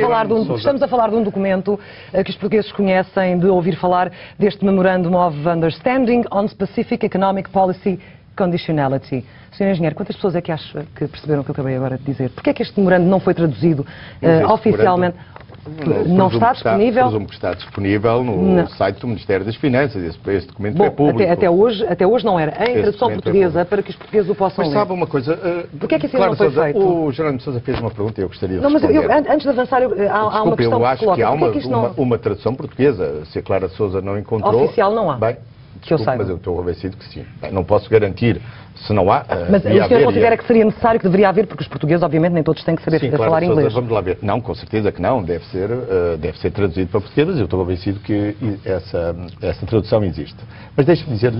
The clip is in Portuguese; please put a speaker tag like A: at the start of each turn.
A: falar um- estamos a falar de um documento eh, que os portugueses conhecem de ouvir falar deste Memorandum of Understanding on Specific Economic Policy Conditionality. Sr. Engenheiro, quantas pessoas é que acha que perceberam o que eu acabei agora de dizer? Porquê é que este memorando não foi traduzido
B: Este
A: oficialmente? Não está
B: que está-
A: disponível?
B: Presumo que está disponível no
A: Não.
B: site do Ministério das Finanças. Esse, esse documento é
A: Bom,
B: público.
A: até, até hoje, até hoje não era. Em tradução
B: é
A: portuguesa,
B: público.
A: para que os portugueses o possam
B: Mas
A: ler.
B: sabe uma coisa? uh,
A: Porquê é que isso
B: Clara
A: não foi
B: Sousa,
A: feito?
B: O Jerónimo Sousa fez uma pergunta e eu gostaria de
A: Não, mas eu-
B: responder.
A: eu- antes de avançar, eu- há, há uma questão
B: eu
A: que
B: acho
A: coloca.
B: que há uma,
A: é que não...
B: uma, uma tradução portuguesa. Se a Clara Sousa não encontrou...
A: Oficial não há.
B: Bem,
A: Que eu saiba.
B: mas eu estou convencido que sim. Bem, não posso garantir se não há. uh,
A: Mas o
B: devia
A: senhor
B: haver,
A: considera
B: e é-
A: que seria necessário, que deveria haver, porque os portugueses, obviamente, nem todos têm que saber
B: Sim,
A: eh,
B: Clara
A: falar inglês.
B: vamos lá ver. Não, com certeza que não. Deve ser, uh, deve ser traduzido para português, mas eu estou convencido que essa, essa tradução existe. Mas deixe-me dizer